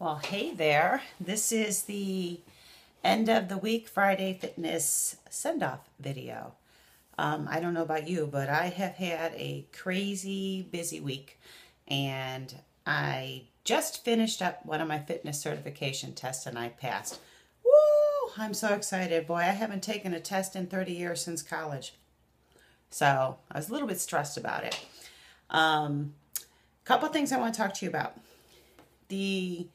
Well, hey there. This is the end of the week Friday Fitness send off video. Um, I don't know about you, but I have had a crazy busy week and I just finished up one of my fitness certification tests and I passed. Woo! I'm so excited. Boy, I haven't taken a test in 30 years since college. So I was a little bit stressed about it. A um, couple things I want to talk to you about. The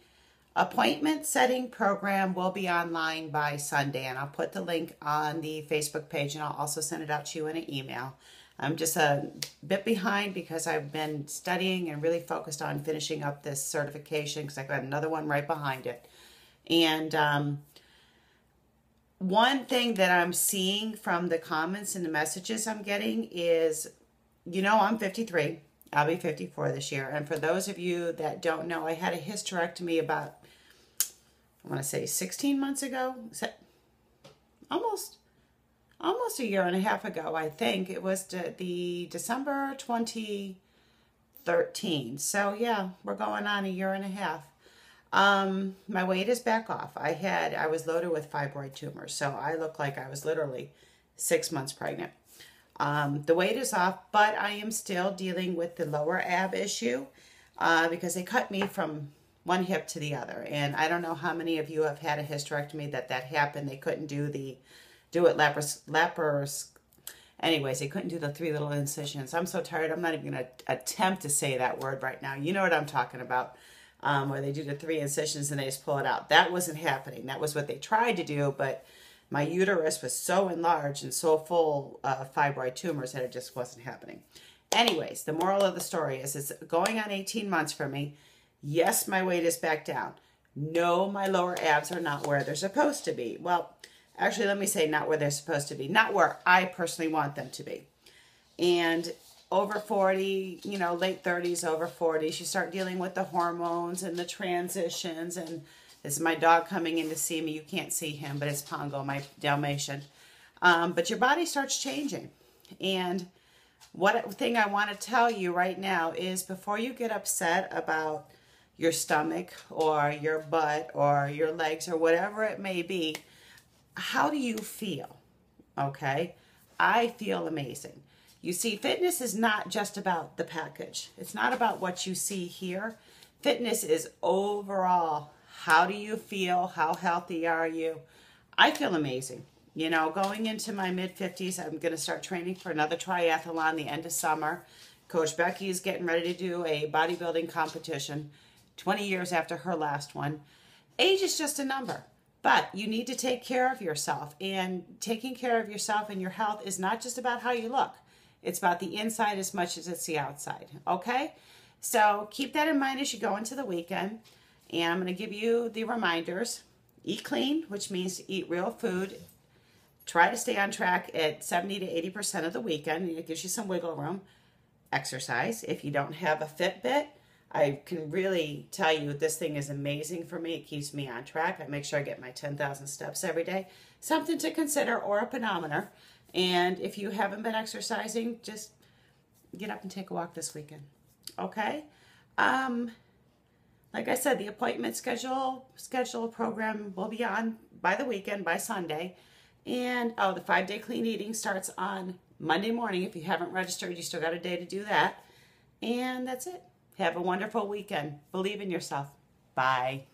appointment setting program will be online by Sunday, and I'll put the link on the Facebook page, and I'll also send it out to you in an email. I'm just a bit behind because I've been studying and really focused on finishing up this certification because I've got another one right behind it. And um, one thing that I'm seeing from the comments and the messages I'm getting is, you know, I'm 53. I'll be 54 this year. And for those of you that don't know, I had a hysterectomy about I want to say 16 months ago, almost almost a year and a half ago, I think. It was the December 2013. So yeah, we're going on a year and a half. Um, my weight is back off. I had, I was loaded with fibroid tumors. So I look like I was literally six months pregnant. Um, the weight is off, but I am still dealing with the lower ab issue uh, because they cut me from one hip to the other. And I don't know how many of you have had a hysterectomy that that happened. They couldn't do the, do it lapros, lapros, anyways, they couldn't do the three little incisions. I'm so tired. I'm not even going to attempt to say that word right now. You know what I'm talking about. Um, where they do the three incisions and they just pull it out. That wasn't happening. That was what they tried to do, but my uterus was so enlarged and so full of fibroid tumors that it just wasn't happening. Anyways, the moral of the story is it's going on 18 months for me. Yes, my weight is back down. No, my lower abs are not where they're supposed to be. Well, actually, let me say not where they're supposed to be. Not where I personally want them to be. And over 40, you know, late 30s, over 40s, you start dealing with the hormones and the transitions. And this is my dog coming in to see me. You can't see him, but it's Pongo, my Dalmatian. Um, but your body starts changing. And what thing I want to tell you right now is before you get upset about your stomach or your butt or your legs or whatever it may be, how do you feel? Okay, I feel amazing. You see, fitness is not just about the package. It's not about what you see here. Fitness is overall. How do you feel? How healthy are you? I feel amazing. You know, going into my mid 50s, I'm going to start training for another triathlon the end of summer. Coach Becky is getting ready to do a bodybuilding competition. 20 years after her last one. Age is just a number, but you need to take care of yourself. And taking care of yourself and your health is not just about how you look, it's about the inside as much as it's the outside. Okay? So keep that in mind as you go into the weekend. And I'm going to give you the reminders. Eat clean, which means eat real food. Try to stay on track at 70 to 80% of the weekend. It gives you some wiggle room. Exercise. If you don't have a Fitbit, I can really tell you this thing is amazing for me. It keeps me on track. I make sure I get my 10,000 steps every day. Something to consider or a pedometer. And if you haven't been exercising, just get up and take a walk this weekend. Okay? Um, like I said, the appointment schedule schedule program will be on by the weekend, by Sunday. And oh, the five day clean eating starts on Monday morning. If you haven't registered, you still got a day to do that. And that's it. Have a wonderful weekend. Believe in yourself. Bye.